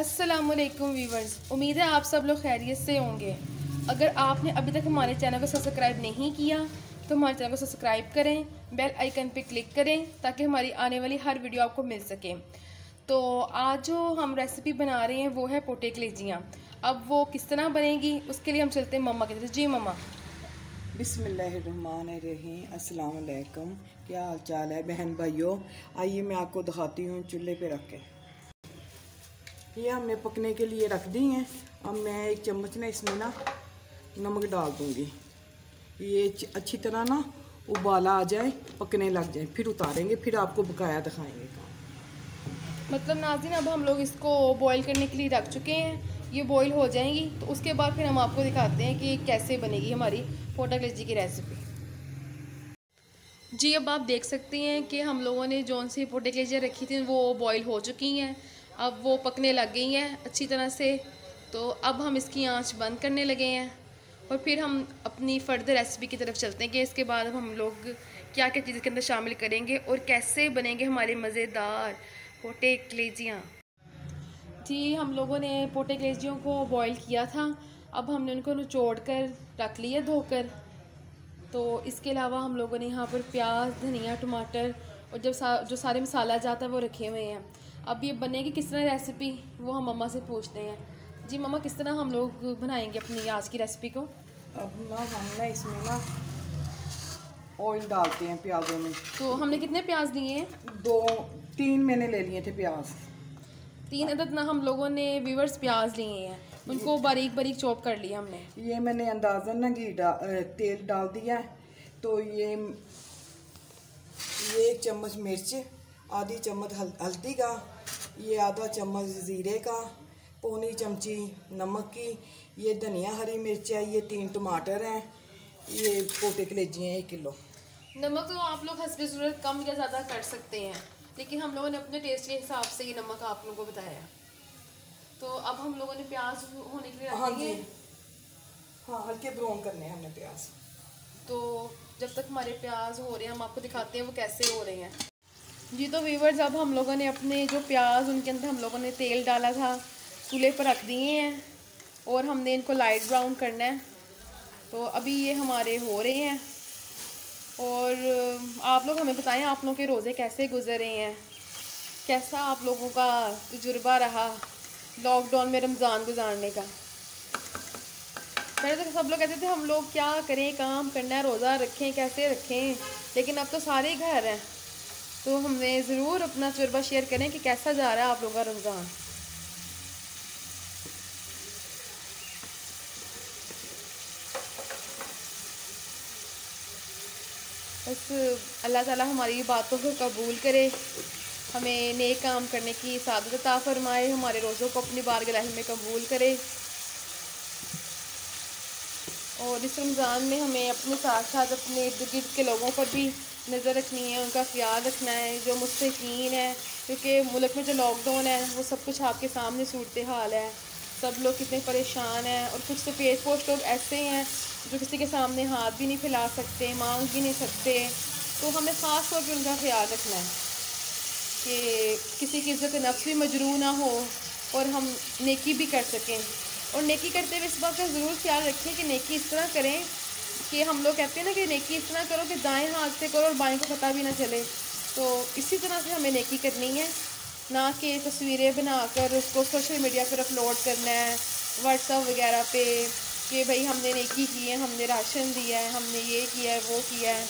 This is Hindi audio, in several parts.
असलकुम वीवर्स उम्मीद है आप सब लोग खैरियत से होंगे। अगर आपने अभी तक हमारे चैनल को सब्सक्राइब नहीं किया तो हमारे चैनल को सब्सक्राइब करें, बेल आइकन पे क्लिक करें, ताकि हमारी आने वाली हर वीडियो आपको मिल सके। तो आज जो हम रेसिपी बना रहे हैं, वो है पोटे कलेजियाँ। अब वो किस तरह बनेगी, उसके लिए हम चलते हैं मम्मा की तरफ़। जी मम्मा। बिसमीम अस्सलाम क्या हाल चाल है, बहन भाइयों? आइए मैं आपको दिखाती हूँ चूल्हे पे रख के। ये हमने पकने के लिए रख दी हैं। अब मैं एक चम्मच ना इसमें ना नमक डाल दूँगी। ये अच्छी तरह ना उबाला आ जाए, पकने लग जाए, फिर उतारेंगे, फिर आपको बकाया दिखाएँगे मतलब नाजिन अब हम लोग इसको बॉईल करने के लिए रख चुके हैं। ये बॉईल हो जाएँगी तो उसके बाद फिर हम आपको दिखाते हैं कि कैसे बनेगी हमारी पोटा कलेजी की रेसिपी जी, अब आप देख सकते हैं कि हम लोगों ने जौन सी पोटे कलेजियाँ रखी थी, वो बॉईल हो चुकी हैं। अब वो पकने लग गई हैं अच्छी तरह से तो अब हम इसकी आँच बंद करने लगे हैं। और फिर हम अपनी फर्दर रेसिपी की तरफ़ चलते हैं कि इसके बाद हम लोग क्या क्या चीज़ के अंदर शामिल करेंगे और कैसे बनेंगे हमारे मज़ेदार पोटे कलेजियाँ। जी, हम लोगों ने पोटे कलेजियों को बॉईल किया था। अब हमने उनको निचोड़ कर रख लिया, धोकर। तो इसके अलावा हम लोगों ने यहाँ पर प्याज, धनिया, टमाटर और जब सा, जो सारे मसाला जाता है वो रखे हुए हैं। अब ये बनेगी किस तरह रेसिपी वो हम मम्मा से पूछते हैं। जी मम्मा किस तरह हम लोग बनाएँगे अपनी आज की रेसिपी को? अब ना हम ना इसमें ना ऑयल डालते हैं प्याजों में। तो हमने कितने प्याज लिए हैं? दो तीन मैंने ले लिए थे प्याज। तीन अदद ना हम लोगों ने वीवर्स प्याज लिए हैं। उनको बारीक बारीक चॉप कर लिया हमने। ये मैंने अंदाज़न ना घी डा, तेल डाल दिया है। तो ये ये एक चम्मच मिर्च आधी चम्मच हल्दी का ये आधा चम्मच ज़ीरे का पौनी चमची नमक की ये धनिया हरी मिर्च है ये तीन टमाटर हैं ये पोटे कलेजी हैं एक किलो। नमक तो आप लोग हंसपे ज़रूरत कम या ज़्यादा कर सकते हैं लेकिन हम लोगों ने अपने टेस्ट के हिसाब से ये नमक आप लोगों को बताया। तो अब हम लोगों ने प्याज होने के लिए हाँ जी। हाँ हल्के ब्राउन करने हैं हमने प्याज। तो जब तक हमारे प्याज हो रहे हैं हम आपको दिखाते हैं वो कैसे हो रहे हैं। जी तो वीवर्स अब हम लोगों ने अपने जो प्याज, उनके अंदर हम लोगों ने तेल डाला था, चूल्हे पर रख दिए हैं और हमने इनको लाइट ब्राउन करना है। तो अभी ये हमारे हो रहे हैं। और, आप लोग हमें बताएँ, आप लोगों के रोज़े कैसे गुजर रहे हैं? कैसा आप लोगों का तजुर्बा रहा लॉकडाउन में रमज़ान गुजारने का? पहले तो सब लोग कहते थे, हम लोग क्या करें, काम करना है, रोज़ा रखें, कैसे रखें? लेकिन अब तो सारे घर हैं। तो हमें ज़रूर अपना तजुर्बा शेयर करें कि कैसा जा रहा है आप लोगों का रमज़ान। बस अल्लाह ताला हमारी बातों को कबूल करे, हमें नए काम करने की सादत फरमाए, हमारे रोज़ों को अपनी बार गलाही में कबूल करे। और इस रमज़ान में हमें अपने साथ साथ अपने इर्द गिर्द के लोगों पर भी नज़र रखनी है, उनका ख्याल रखना है, जो मुस्तकीन है, क्योंकि मुल्क में जो लॉकडाउन है, वो सब कुछ आपके सामने सूरत हाल है। सब लोग कितने परेशान हैं और कुछ तो तो पोस्ट लोग ऐसे हैं, जो किसी के सामने हाथ भी नहीं फैला सकते, मांग भी नहीं सकते। तो हमें ख़ास तौर पर उनका ख्याल रखना है कि किसी की इज़्ज़त नफ्स भी मजरू ना हो और हम नेकी भी कर सकें। और नेकी करते हुए इस बात का ज़रूर ख्याल रखें कि नेकी इस तरह करें कि हम लोग कहते हैं ना कि नेकी तरह करो कि दाएँ हाथ से करो और बाएँ को पता भी ना चले। तो इसी तरह से हमें नेकी करनी है। ना कि तस्वीरें बनाकर उसको सोशल मीडिया पर अपलोड करना है व्हाट्सअप वगैरह पे कि भाई हमने नेकी की है, हमने राशन दिया है, हमने ये किया है, वो किया है।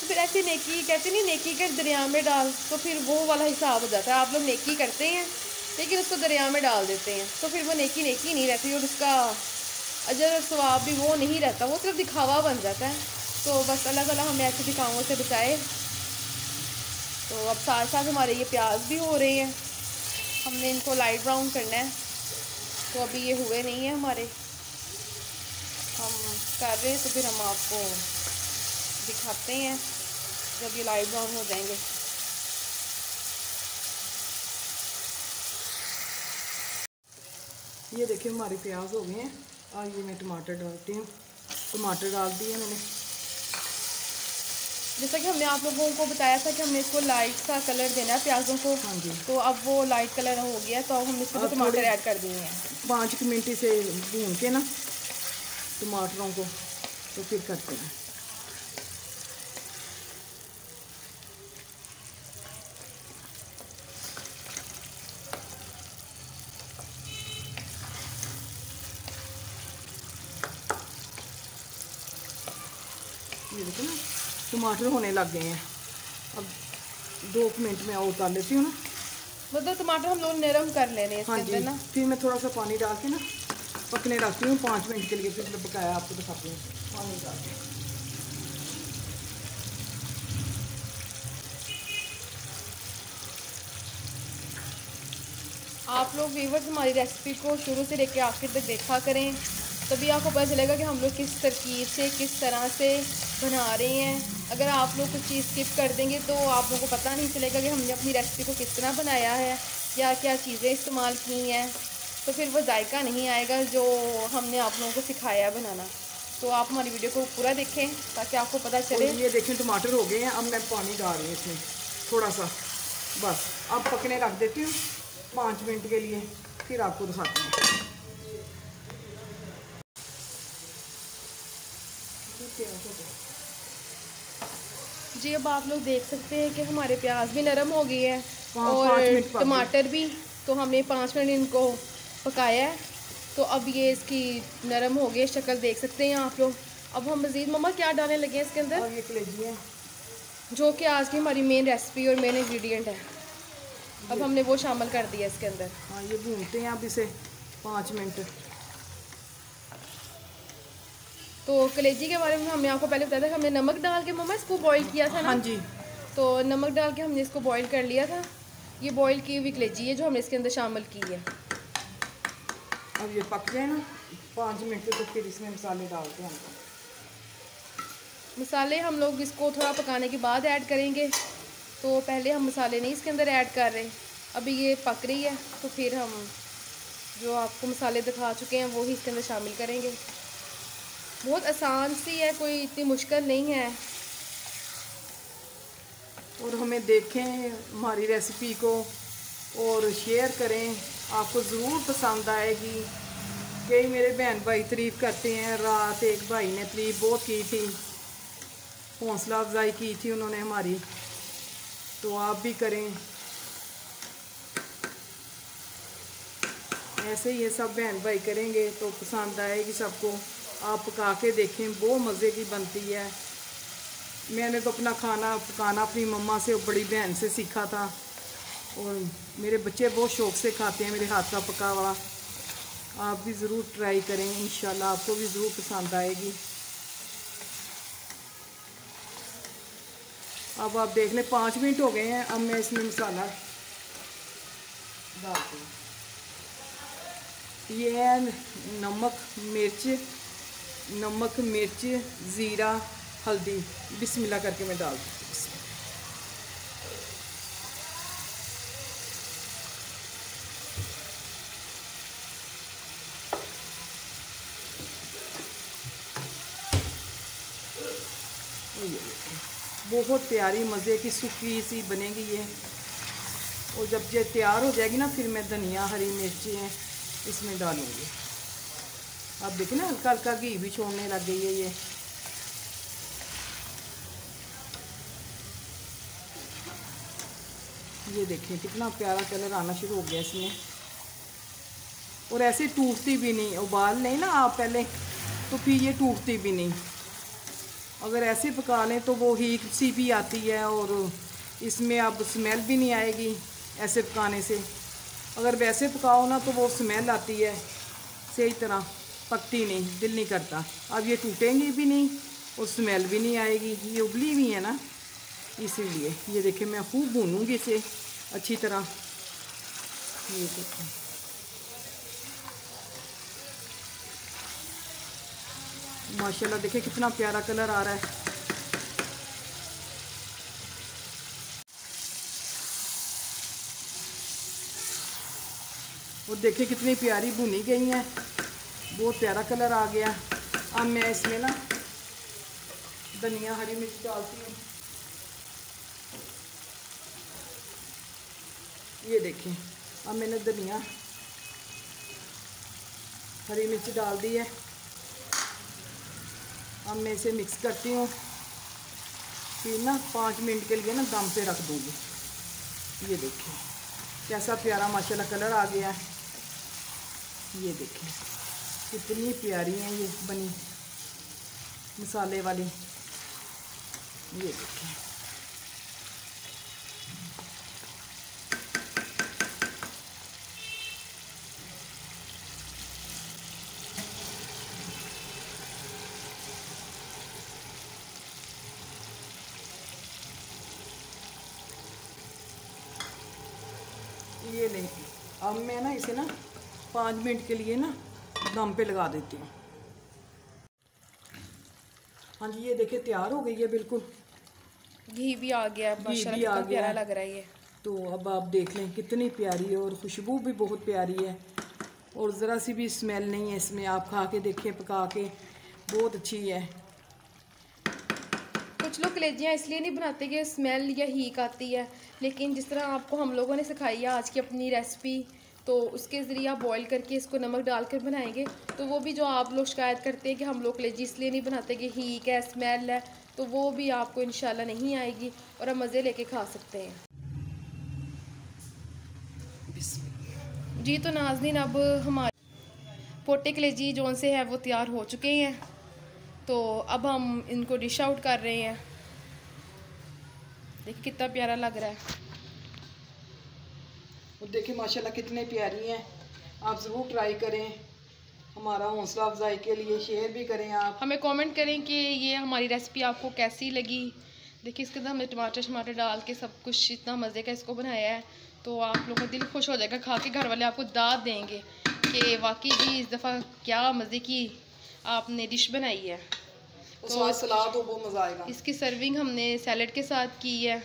तो फिर ऐसी नेकी, कहते नहीं नेकी कर दरिया में डाल तो फिर वो वाला हिसाब हो जाता है। आप लोग नेकी करते हैं, लेकिन उसको दरिया में डाल देते हैं। तो फिर वो नेकी नेकी नहीं रहती और उसका अजर स्वाब भी वो नहीं रहता, वो सिर्फ़ दिखावा बन जाता है। तो बस अलग अलग हमें ऐसे दिखावों से बचाए। तो अब साथ साथ हमारे ये प्याज भी हो रहे हैं। हमने इनको लाइट ब्राउन करना है। तो अभी ये हुए नहीं हैं हमारे। हम कर रहे हैं तो फिर हम आपको दिखाते हैं, जब ये लाइट ब्राउन हो जाएँगे। ये देखिए हमारे प्याज हो गए हैं। आइए मैं टमाटर डालती हूँ। टमाटर डाल दिए मैंने। जैसा कि हमने आप लोगों को बताया था कि हमने इसको लाइट सा कलर देना है प्याज़ों को। हाँ जी। तो अब वो लाइट कलर हो गया तो अब हम इसको टमाटर ऐड कर दिए हैं। पाँच मिनट से भून के ना टमाटरों को तो फिर करते हैं ये देखो ना टमाटर होने लग गए हैं। अब दो मिनट में और उतार लेती हूँ ना। मतलब टमाटर हम लोग नरम कर लेने हैं हाँ जी ना। फिर मैं थोड़ा सा पानी डाल के ना पकने रखती हूँ। पाँच मिनट के लिए फिर मैं पकाया आपको दिखाती हूँ। पानी डाल के। आप लोग व्यूवर्स हमारी रेसिपी को शुरू से लेकर आखिर तक देखा करें। तभी आपको पता चलेगा कि हम लोग किस तरकीब से किस तरह से बना रहे हैं। अगर आप लोग कुछ चीज़ स्किप कर देंगे तो आप लोगों को पता नहीं चलेगा कि हमने अपनी रेसिपी को किस तरह बनाया है या क्या चीज़ें इस्तेमाल की हैं। तो फिर वो जायका नहीं आएगा जो हमने आप लोगों को सिखाया है बनाना। तो आप हमारी वीडियो को पूरा देखें ताकि आपको पता चले। ये देखें टमाटर हो गए हैं अब मैं पानी डाल रही हूँ इसमें थोड़ा सा बस अब पकने रख देती हूँ पाँच मिनट के लिए फिर आपको दिखाती हूँ। जी अब आप लोग देख सकते हैं कि हमारे प्याज भी नरम हो गई है हाँ, और। टमाटर भी तो हमने पाँच मिनट इनको पकाया है। तो अब ये इसकी नरम हो गई शक्ल देख सकते हैं आप लोग। अब हम मज़ीद मम्मा क्या डालने लगे हैं इसके अंदर? और ये कलेजी हैं। जो कि आज की हमारी मेन रेसिपी और मेन इंग्रेडिएंट है। अब हमने वो शामिल कर दिया इसके अंदर। हाँ ये भूनते हैं आप इसे पाँच मिनट। तो कलेजी के बारे में हमने आपको पहले बताया था कि हमने नमक डाल के मम्मा इसको बॉईल किया था ना? हाँ जी। तो नमक डाल के हमने इसको बॉईल कर लिया था। ये बॉईल की हुई कलेजी है जो हमने इसके अंदर शामिल की है। अब ये पक जाए ना पाँच मिनट तो फिर इसमें मसाले डालते हैं मसाले हम लोग इसको थोड़ा पकाने के बाद ऐड करेंगे। तो पहले हम मसाले नहीं इसके अंदर ऐड कर रहे। अभी ये पक रही है तो फिर हम जो आपको मसाले दिखा चुके हैं वो ही इसके अंदर शामिल करेंगे। बहुत आसान सी है, कोई इतनी मुश्किल नहीं है। और हमें देखें, हमारी रेसिपी को और शेयर करें। आपको ज़रूर पसंद आएगी। कई मेरे बहन भाई तारीफ़ करते हैं, रात एक भाई ने तारीफ़ बहुत की थी। हौसला अफजाई की थी उन्होंने हमारी। तो आप भी करें। ऐसे ही ये सब बहन भाई करेंगे तो पसंद आएगी सबको। आप पका के देखें, बहुत मज़े की बनती है। मैंने तो अपना खाना पकाना अपनी मम्मा से, और बड़ी बहन से सीखा था। और मेरे बच्चे बहुत शौक से खाते हैं, मेरे हाथ का पका हुआ आप भी ज़रूर ट्राई करें, इंशाल्लाह आपको भी ज़रूर पसंद आएगी। अब आप देख लें, पाँच मिनट हो गए हैं, अब मैं इसमें मसाला डालती हूँ। ये है नमक, मिर्च नमक, मिर्च, ज़ीरा, हल्दी, बिस्मिल्लाह करके मैं डाल दूँ। बहुत प्यारी, मज़े की, सूखी सी बनेगी ये। और जब ये तैयार हो जाएगी ना, फिर मैं धनिया, हरी मिर्चें इसमें डालूँगी। आप देखिए ना, हल्का हल्का घी भी छोड़ने लग गई है ये। ये देखिए, कितना प्यारा कलर आना शुरू हो गया इसमें। और ऐसे टूटती भी नहीं, उबाल लें ना आप पहले तो फिर ये टूटती भी नहीं। अगर ऐसे पका लें तो वो हीट सी भी आती है और इसमें अब स्मेल भी नहीं आएगी ऐसे पकाने से। अगर वैसे पकाओ ना तो वो स्मेल आती है, सही तरह। पकती नहीं, दिल नहीं करता। अब ये टूटेंगी भी नहीं, और स्मेल भी नहीं आएगी। ये उबली हुई है ना, इसीलिए। ये देखिए, मैं खूब भूनूँगी इसे अच्छी तरह। ये देखिए। माशाल्लाह, देखिए कितना प्यारा कलर आ रहा है। और देखिए कितनी प्यारी भुनी गई हैं। बहुत प्यारा कलर आ गया। अब मैं इसमें ना धनिया, हरी मिर्च डालती हूँ। ये देखें, अब मैंने धनिया, हरी मिर्च डाल दी है। अब मैं इसे मिक्स करती हूँ। फिर ना पाँच मिनट के लिए ना दम पे रख दूँगी। ये देखें, कैसा प्यारा माशाल्लाह कलर आ गया है। ये देखें। कितनी प्यारी है ये बनी मसाले वाली। ये देखें। ये नहीं, अब मैं ना इसे ना पाँच मिनट के लिए ना दम पे लगा देती हूँ। हाँ जी ये देखिए तैयार हो गई है बिल्कुल। घी भी आ गया घी भी आ गया प्यारा लग रहा है ये। तो अब आप देख लें कितनी प्यारी है और खुशबू भी बहुत प्यारी है। और ज़रा सी भी स्मेल नहीं है इसमें आप खा के देखें पका के बहुत अच्छी है। कुछ लोग कलेजियाँ इसलिए नहीं बनाते कि स्मेल या हीक आती है लेकिन जिस तरह आपको हम लोगों ने सिखाई है आज की अपनी रेसिपी तो उसके ज़रिए आप बॉईल करके इसको नमक डालकर बनाएँगे। तो वो भी जो आप लोग शिकायत करते हैं कि हम लोग कलेजी इसलिए नहीं बनाते कि हीक है स्मेल है तो वो भी आपको इंशाल्लाह नहीं आएगी और आप मज़े लेके खा सकते हैं। जी तो नाजनीन अब हमारे पोटे कलेजी जोन से है वो तैयार हो चुके हैं। तो अब हम इनको डिश आउट कर रहे हैं। देखिए कितना प्यारा लग रहा है। और देखिए माशाल्लाह कितने प्यारी हैं। आप ज़रूर ट्राई करें। हमारा हौसला अफजाई के लिए शेयर भी करें आप। हमें कमेंट करें कि ये हमारी रेसिपी आपको कैसी लगी। देखिए इसके अंदर हमने टमाटर शमाटर डाल के सब कुछ इतना मज़े का इसको बनाया है। तो आप लोगों का दिल खुश हो जाएगा खा के। घर वाले आपको दाद देंगे कि वाकई जी इस दफ़ा क्या मज़े की आपने डिश बनाई है। बाद सलाद बहुत मज़ा आएगा। इसकी सर्विंग हमने सैलड के साथ की है।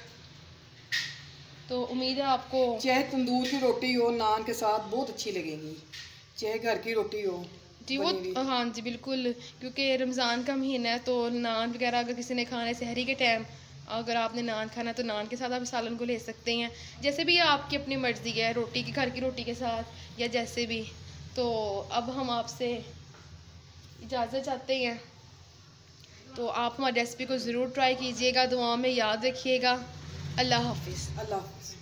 तो उम्मीद है आपको चाहे तंदूर की रोटी हो नान के साथ बहुत अच्छी लगेगी। चाहे घर की रोटी हो जी वो हाँ जी बिल्कुल क्योंकि रमज़ान का महीना है तो नान वगैरह अगर किसी ने खाना है सहरी के टाइम अगर आपने नान खाना है तो नान के साथ आप सालन को ले सकते हैं। जैसे भी आपकी अपनी मर्ज़ी है रोटी की घर की रोटी के साथ या जैसे भी तो अब हम आपसे इजाज़त चाहते हैं। तो आप हमारी रेसिपी को ज़रूर ट्राई कीजिएगा दुआ में याद रखिएगा। अल्लाह हाफिज़ अल्लाह हाफ़िज़